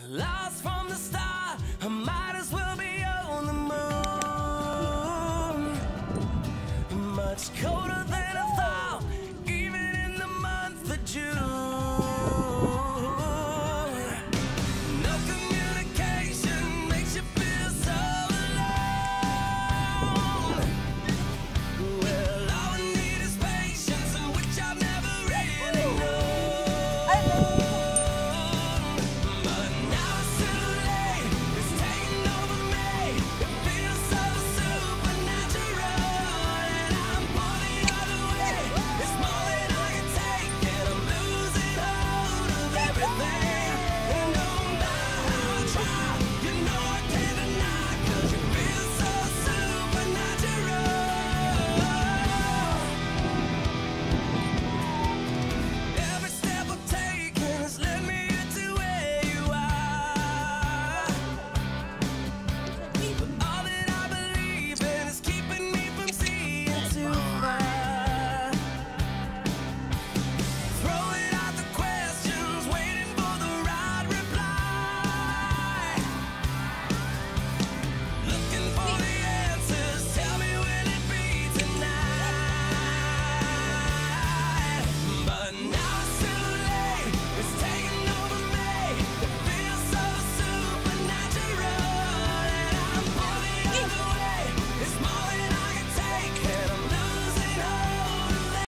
Lost from the start, I might as well be on the moon. Much